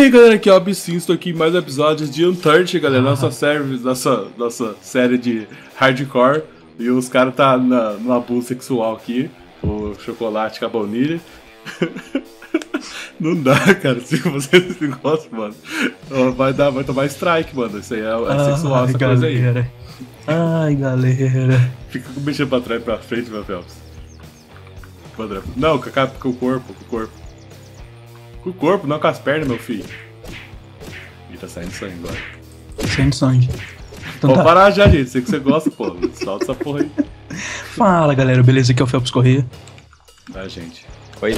aí, galera, aqui é o Absinto, estou aqui em mais episódios de Unturned, galera, nossa, série, nossa, nossa série de hardcore. E os caras tá na, numa abuso sexual aqui, o chocolate com a baunilha. Não dá, cara, se você não gosta, mano, vai, dar, vai tomar strike, mano, isso aí é, é sexual, essa coisa aí. galera. Ai, galera. Fica mexendo pra trás e pra frente, meu Phelps. Não, com, a- com o corpo, com o corpo. Com o corpo, não com as pernas, meu filho. Ih, tá saindo sangue agora. Sem sangue. Então tá. parar já, gente. Sei que você gosta, pô. Solta essa porra aí. Fala, galera. Beleza? Aqui é o Felps Corrêa. Tá, gente. Oi.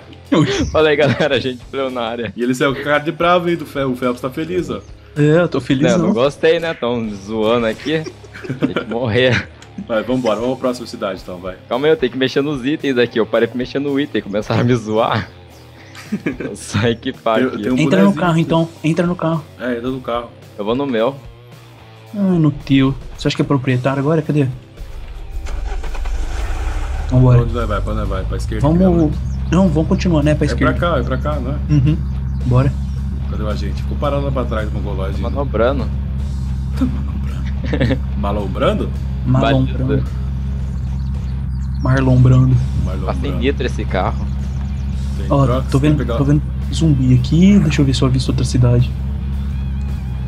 Fala aí, galera. A gente entrou na área. E ele saiu com cara de bravo aí do Fel. O Phelps tá feliz, ó. É, eu tô feliz. Não, Não, não gostei, né? Tão zoando aqui. Tem que morrer. Vai, vambora. Vamos pra próxima cidade, então, vai. Calma aí, eu tenho que mexer nos itens aqui. Eu parei pra mexer no item, começaram a me zoar. Tem- aqui. tem um- Entra no carro, então. Entra no carro. É, entra no carro. Eu vou no meu. Ah, no teu. Você acha que é proprietário agora? Cadê? Pra Vambora. onde vai? Vai, pra onde vai? Pra esquerda? Vamos. Não, vamos continuar, né? Pra É pra esquerda. cá, é pra cá, não é? Uhum. Bora. Cadê o agente? Ficou parado lá pra trás do mongoloide. Manobrando. Malombrando? Marlon Batida. Brando. Marlon Brando. Tá sem Malombrando. nitro esse carro. Tem Ó, tô vendo, pegar- tô vendo zumbi aqui. Deixa eu ver se eu avisto outra cidade.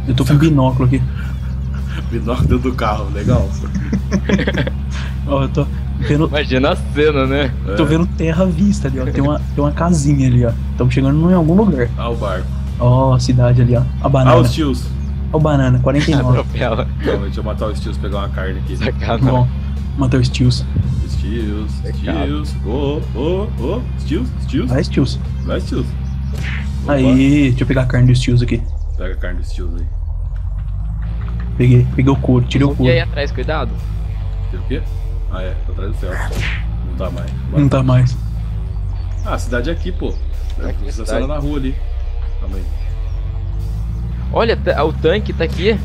Eu tô com um binóculo aqui. Binóculo dentro do carro, legal. Ó, eu tô vendo, Imagina a cena, né? É. tô vendo terra à vista ali, ó. Tem uma, tem uma casinha ali, ó. Estamos chegando em algum lugar. Ah, o barco. Ó, a cidade ali, ó. A Ah, banana. os tios. Ó, banana, 49. Atropela. Calma, deixa eu matar os tios, pegar uma carne aqui. Sacanagem. Bom, matou os tios. Os tios, os Pecado. tios. Ô, ô, ô. Os tios, os tios. Vai, tios. Vai. Opa, Aí, deixa eu pegar a carne dos tios aqui. Pega a carne dos tios aí. Peguei, peguei o couro, tirei o E couro. aí atrás, cuidado. Tem o quê? Ah, é. Tá atrás do céu. Não tá mais. Não tá mais. Ah, a cidade é aqui, pô. Aqui, Essa cidade. cena na rua ali. Calma aí. Olha, o tanque tá aqui.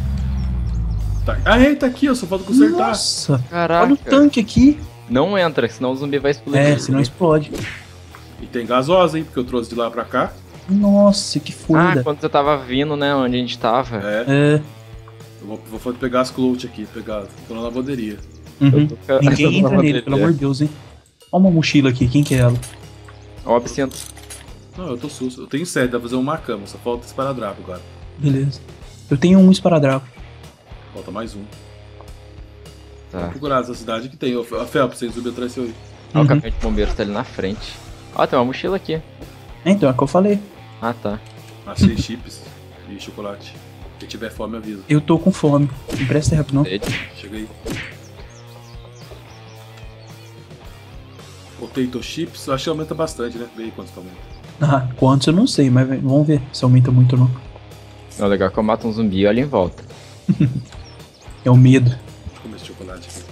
Tá. Ah, é, tá aqui, ó. Só falta consertar. Nossa, Caraca. olha o tanque aqui. Não entra, senão o zumbi vai explodir. É, senão explode. E tem gasosa, hein? Porque eu trouxe de lá pra cá. Nossa, que Ah, foda. quando você tava vindo, né? Onde a gente tava. É. É. Eu vou, vou pegar as clout aqui. Pegar. Tô na lavanderia. Uhum. Eu- Ninguém entra nele, pelo amor de Deus, hein. Olha uma mochila aqui, quem que é ela? Ó, o absinto. Não, eu tô susto. Eu tenho sede, dá pra fazer uma cama. Só falta esparadrapo agora. Beleza. Eu tenho um esparadrapo. Falta mais um. Vou Tá. procurar essa cidade que tem. A Felps, sem subir atrás seu aí. Ó, Uhum. o caminhão de bombeiros tá ali na frente. Ó, tem uma mochila aqui. Então, é o que eu falei. Ah, tá. Achei chips e chocolate. Se tiver fome, avisa. Eu tô com fome. Não presta rápido, não. Sede. Chega aí. Potato chips, eu acho que aumenta bastante, né? Vê aí quantos que aumenta. Ah, quantos eu não sei, mas vamos ver se aumenta muito ou não. Não, legal que eu mato um zumbi e olho em volta. É o medo. Deixa eu comer esse chocolate aqui.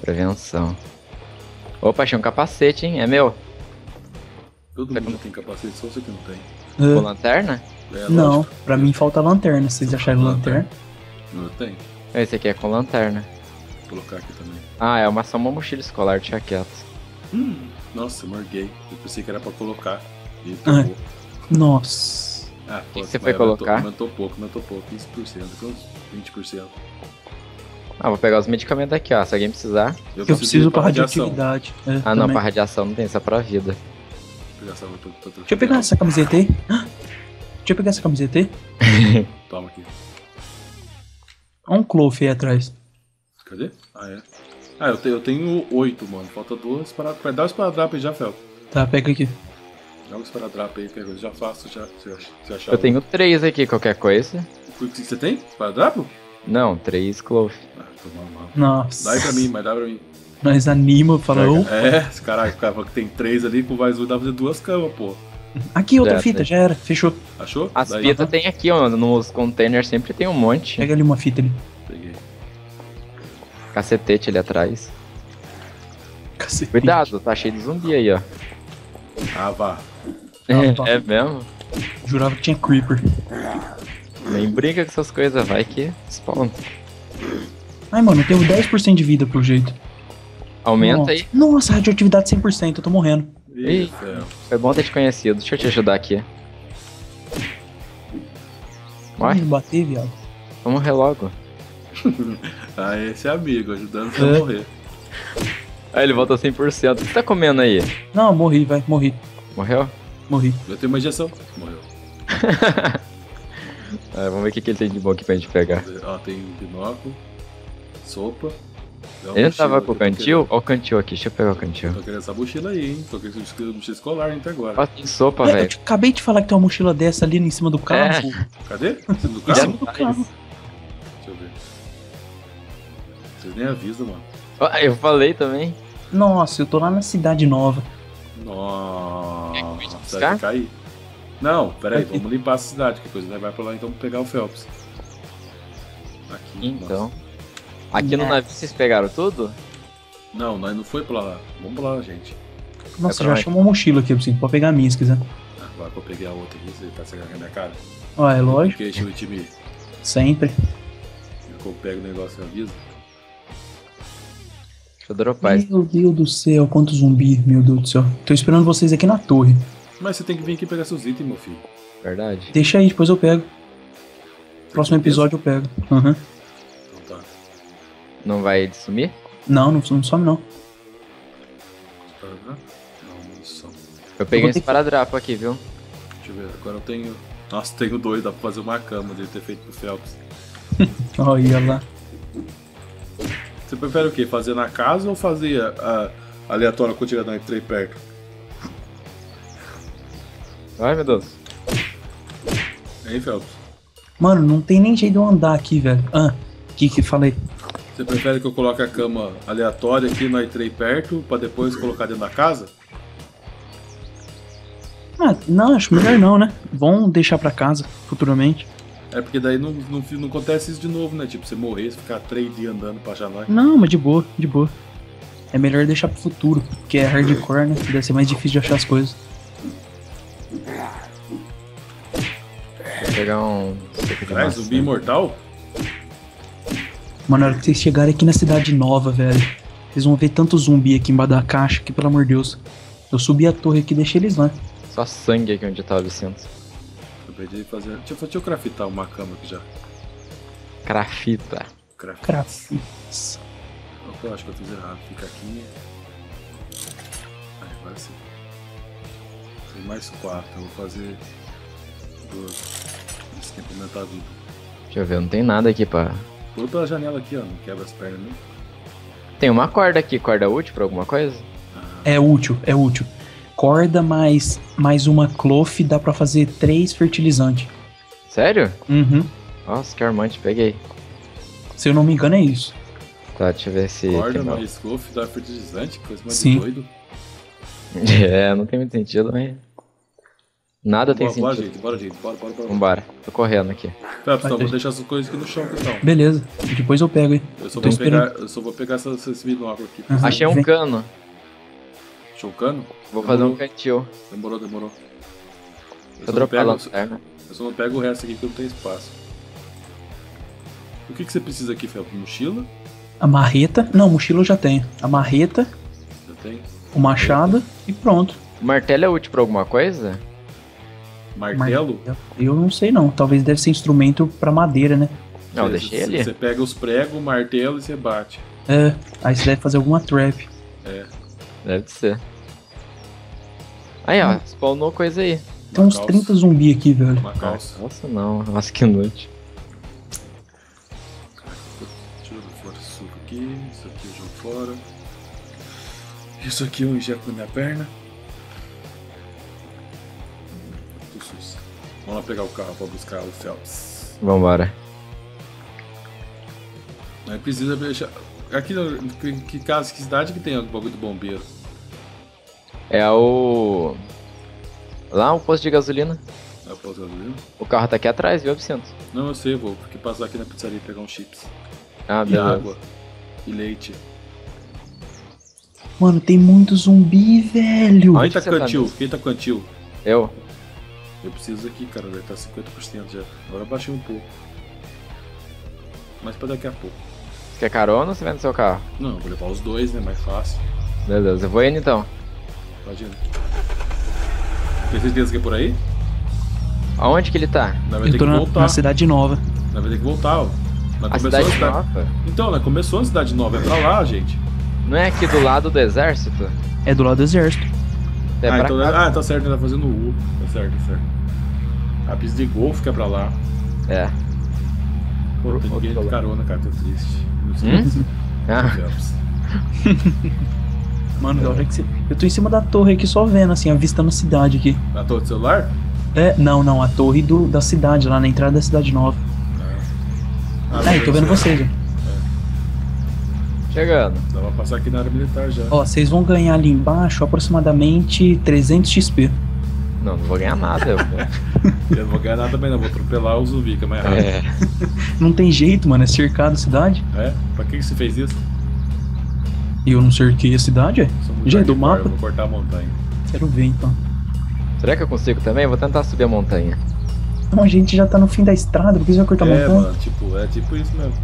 Prevenção. Opa, achei um capacete, hein? É meu. Todo Vai mundo como- tem capacete, só você que não tem. Com Ah, lanterna? É, não, pra mim falta lanterna. Vocês acharem Lanterna. lanterna. Não tem. Esse aqui é com lanterna. Vou colocar aqui também. Ah, é uma, só uma mochila escolar, deixa quieto. Hum, nossa, morguei. Eu pensei que era pra colocar. E Ah. Nossa. Ah, que pô, você foi aumentou- colocar? Aumentou pouco, aumentou pouco. 15%, com uns 20%. Ah, vou pegar os medicamentos aqui, ó. Se alguém precisar. Eu preciso pra radioatividade. É, Ah, não, também. pra radiação não tem, só pra vida. Eu Deixa eu pegar essa camiseta aí. Deixa eu pegar essa camiseta aí. Toma aqui. Olha um cloth aí atrás. Cadê? Ah, é. Ah, eu, te- eu tenho oito, mano. Falta duas para. Dá o esparadrapo aí já, Fel. Tá, pega aqui. Dá um esparadrapo aí, pega. Eu já faço, já. Se se achar. Eu tenho três aqui, qualquer coisa. O que você tem? Esparadrapo? Não, três clove. Ah, tô mal, mal. Nossa. Dá aí pra mim, mas dá pra mim. Nós anima. "Ô, É, esse caralho, o cara falou que tem três ali, com mais um dá pra fazer duas camas, pô. Aqui, outra Já, fita, tá. já era. Fechou. Achou? As Daí- fitas tem aqui, ó. Nos containers sempre tem um monte. Pega ali uma fita ali. Peguei. Cacetete ali atrás. Cacete. Cuidado, tá cheio de zumbi aí, ó. Ah, vá. Tá. É mesmo? Jurava que tinha creeper. Nem brinca com essas coisas, vai que spawn. Ai, mano, eu tenho 10% de vida pro jeito. Aumenta Nossa. aí. Nossa, radioatividade 100%, eu tô morrendo. Céu. Foi bom ter te conhecido. Deixa eu te ajudar aqui. Vai, Me bater, viado. vamos morrer logo. Ah, esse é amigo, ajudando você É. a morrer. Aí ele volta 100%. O que você tá comendo aí? Não, morri, vai, morri. Morreu? Morri. Eu tenho uma injeção. Morreu. É, vamos ver o que, que ele tem de bom aqui pra gente pegar. Ó, tem binóculo, sopa. Ele mochila, tava com o eu cantil? Ó o cantil aqui, deixa eu pegar o cantil. Tô querendo essa mochila aí, hein? Tô querendo essa mochila escolar até agora. Ó, tem sopa, É, eu velho. te- acabei de falar que tem uma mochila dessa ali em cima do carro. É. Cadê? Do Em carro? cima do carro. Deixa eu ver. Vocês nem avisam, mano. Ó, eu falei também. Nossa, eu tô lá na cidade nova. Nossa, buscar? vai cair. Não, peraí, vamos limpar a cidade, que coisa, né? Vai pra lá então pegar o Phelps. Aqui, Então. nossa. Aqui no Né. navio vocês pegaram tudo? Não, nós não foi pra lá. Vamos pra lá, gente. Nossa, já achei uma mochila aqui, assim, pode pegar a minha se quiser. Ah, Agora que eu peguei a outra aqui, você tá segurando a minha cara. Ó, é lógico, time sempre. eu pego o negócio e aviso. Deixa eu dropar isso. Meu Deus do céu, quanto zumbi, meu Deus do céu. Tô esperando vocês aqui na torre. Mas você tem que vir aqui pegar seus itens, meu filho. Verdade. Deixa aí, depois eu pego. Próximo episódio eu pego. Aham. Então tá. Não vai sumir? Não, não, não some não. Munição. Eu peguei vou um que- esparadrapo aqui, viu? Deixa eu ver. Agora eu tenho. Nossa, tenho dois, dá pra fazer uma cama de ter feito pro Phelps. Olha lá. Você prefere o quê? Fazer na casa ou fazer a, a aleatória quando chegar na entrei perto? Ai, meu Deus. Hein, Phelps? Mano, não tem nem jeito de eu andar aqui, velho. Ah, que que falei? Você prefere que eu coloque a cama aleatória aqui na entrei perto pra depois colocar dentro da casa? Ah, não, acho melhor não, né? Vamos deixar pra casa, futuramente. É porque daí não, não, não acontece isso de novo, né? Tipo, você morrer, você ficar três dias andando pra achar nós. Não, mas de boa, de boa. É melhor deixar pro futuro, porque é hardcore, né? Deve ser mais difícil de achar as coisas. Pegar um. de maçã. zumbi imortal? Mano, na hora que vocês chegarem aqui na cidade nova, velho, vocês vão ver tanto zumbi aqui embaixo da caixa, que pelo amor de Deus. Eu subi a torre aqui e deixei eles lá. Só sangue aqui onde eu tava Vicente. Eu perdi fazer. Deixa, eu- deixa eu craftar uma cama aqui já. Crafita. Craft. Crafis. Eu acho que eu fiz errado. Fica aqui. Aí, agora sim. Tem mais quatro. Eu vou fazer duas. Tem que aumentar a vida. Deixa eu ver, não tem nada aqui pra. Pula pela janela aqui, ó. Não quebra as pernas, né? Tem uma corda aqui, corda útil pra alguma coisa? É útil, é útil. Corda mais, mais uma cloth dá pra fazer três fertilizantes. Sério? Uhum. Nossa, que armante, peguei. Se eu não me engano, é isso. Tá, deixa eu ver se. Corda mais golfe dá fertilizante, coisa mais Sim. doido. É, não tem muito sentido, mas. Nada tem Bora, bora, sentido. gente, bora, gente. Bora, bora, bora. Vambora, tô correndo aqui. Vai, então, vou deixa. deixar essas coisas aqui no chão, então. Beleza, depois eu pego aí. Eu só Tô vou esperando. pegar, eu só vou pegar essa- esse binóculo aqui. Aham. Achei um Vem. cano. Chocando? Vou fazer um Demorou. cantil. Demorou, demorou. Eu Vou só, não pego, lanterna. eu só não pego o resto aqui que não tem espaço. O que, que você precisa aqui, Fel? Mochila? A marreta. Não, mochila eu já tenho. A marreta, Já tem. o machado e pronto. O martelo é útil pra alguma coisa? Martelo? Eu não sei não. Talvez deve ser instrumento pra madeira, né? Não, Você- deixei ali. Você pega os pregos, o martelo e você bate. É. Aí você deve fazer alguma trap. Deve ser. Aí, ó, spawnou coisa aí. Tem uns calça. 30 zumbi aqui, velho. Uma calça. Nossa, não. Nossa, que inútil. Tiro fora esse suco aqui. Isso aqui eu jogo fora. Isso aqui eu injeto na minha perna. Vamos lá pegar o carro pra buscar o Phelps. Vambora. Não precisa deixar. Aqui, no- que, que casa, que cidade que tem o bagulho do bombeiro? É o. Lá o posto de gasolina. É o posto de gasolina? O carro tá aqui atrás, viu, Vicente? Não, eu sei, vou porque passar aqui na pizzaria e pegar uns chips. Ah, E beleza. água. E leite. Mano, tem muito zumbi, velho. Onde Quem tá tá cantil? Quem tá cantil? Eu? Eu preciso aqui, cara, vai estar 50% já. Agora baixei um pouco. Mas pra daqui a pouco. Você quer carona ou você vai no seu carro? Não, eu vou levar os dois, né? Mais fácil. Beleza, eu vou indo então. Pode ir. Tem certeza que é por aí? Aonde que ele tá? Nós vai Eu ter tô que na, voltar. na cidade nova. Nós vai ter que voltar, ó. Nós A começou cidade a nova? Então, nós começou a cidade nova. É pra lá, gente. Não é aqui do lado do exército? É do lado do exército. É ah, então, ah, tá certo, ele tá fazendo U. Tá certo, tá certo. A pista de golfe que é pra lá. É. Pô, ninguém de carona, cara, tô triste. Não sei Hum? Ah. Mano, hora que você... Eu tô em cima da torre aqui só vendo, assim, avistando a cidade aqui. Na torre do celular? É, não, não, a torre do, da cidade, lá na entrada da cidade nova. Ah, Aí, tô vendo você. vocês, ó. Chegando. Dá pra passar aqui na área militar já. Ó, vocês vão ganhar ali embaixo aproximadamente 300 XP. Não, não vou ganhar nada. Eu. Eu não vou ganhar nada também, não. Vou atropelar o zumbi, que é mais rápido. É. Não tem jeito, mano, é cercado a cidade. É? Pra que, que você fez isso? E eu não cerquei a cidade, é? Já é do mapa? Eu vou cortar a montanha. Quero ver, então. Será que eu consigo também? Vou tentar subir a montanha. Então a gente já tá no fim da estrada, por que você vai cortar a é, montanha? mano, tipo, é tipo isso mesmo.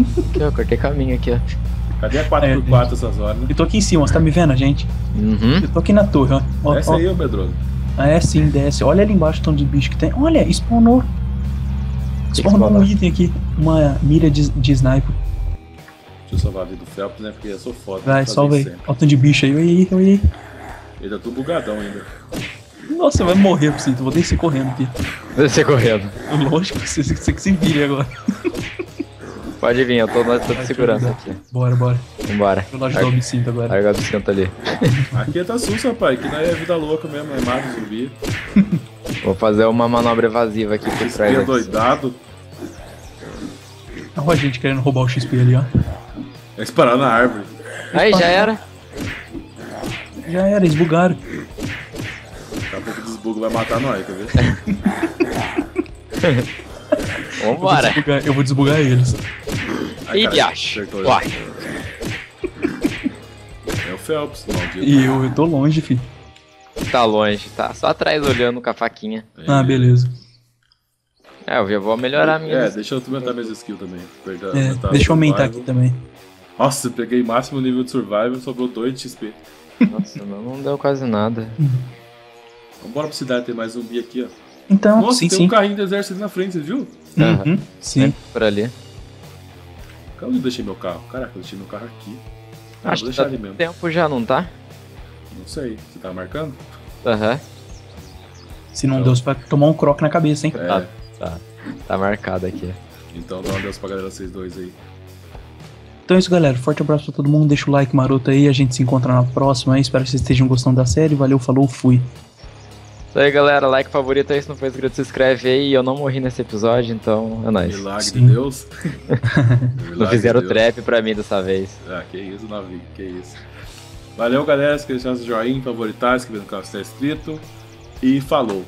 Aqui, ó, cortei caminho aqui, ó. Cadê a 4x4 essas horas, né? Eu tô aqui em cima, você tá me vendo, gente? Uhum. Eu tô aqui na torre, ó. ó, Essa ó. aí, ô Medroso. Ah, é sim, desce. Olha ali embaixo o tanto de bicho que tem. Olha, spawnou. que Spawnou um item aqui. Uma mira de, de sniper. Deixa eu salvar a vida do Phelps, né? Porque eu sou foda. Vai, vou salva aí. Olha o tanto de bicho aí. Oi, oi, oi. Ele tá tudo bugadão ainda. Nossa, vai morrer, Psito. Vou descer correndo aqui. Descer correndo. Lógico, você, você que se vire agora. Pode vir, eu tô na tô de segurança aqui. Bora, bora. Vambora. Vou lá ajudar o Bicito agora. Larga o bicicleta ali. Aqui tá susto, rapaz. Aqui não é vida louca mesmo, é mato zumbi. Vou fazer uma manobra evasiva aqui por Esse trás. é aqui. doidado. Olha a gente querendo roubar o XP ali, ó. É disparar na árvore. Aí, já era. Já era, eles bugaram. Daqui a pouco o desbugo vai matar nós, quer ver? Eu vou Vambora. desbugar, eu vou desbugar eles. Ai, acertou Uai. É o Phelps, maldito. E eu, eu tô longe, filho. Tá longe, tá só atrás olhando com a faquinha. Ah, beleza. É, eu já vou melhorar a minha. É, deixa eu aumentar minhas skills também. Perda- É, aumentar deixa eu aumentar aqui também. Nossa, eu peguei máximo nível de survival e sobrou 2 de XP. Nossa, não, não deu quase nada. Vambora pra cidade, tem mais zumbi aqui, ó. Então, Nossa, sim, tem sim. um carrinho do exército ali na frente, você viu? Uhum, sim. É, por ali. Onde eu deixei meu carro? Caraca, eu deixei meu carro aqui. Ah, Acho vou que deixar tá ali mesmo. tempo já, não tá? Não sei. Você tá marcando? Aham. Se não deu, você vai tomar um croque na cabeça, hein? É. Tá, tá. Tá marcado aqui. Então dá um adeus pra galera, vocês dois aí. Então é isso, galera. Forte abraço pra todo mundo. Deixa o like maroto aí. A gente se encontra na próxima aí. Espero que vocês estejam gostando da série. Valeu, falou, fui. Isso aí, galera. Like, favorito aí. Se não for inscrito, se inscreve aí. Eu não morri nesse episódio, então é nóis. Milagre Sim. de Deus. Não Milagre fizeram de Deus. trap pra mim dessa vez. Ah, que isso, Navi, que isso. Valeu, galera. Se quiser deixar seu joinha, favoritar, inscrever no canal se tá inscrito. E falou.